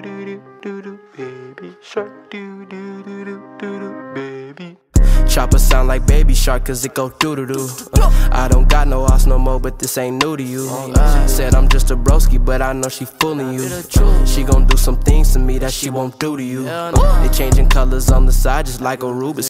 do do do do baby shark, do do do do do do, baby. Chopper sound like baby shark cause it go doo doo doo. I don't got no ass no more, but this ain't new to you. Said I'm just a broski, but I know she fooling you. She gon' do some things to me that she won't do to you. They changing colors on the side just like a Rubik's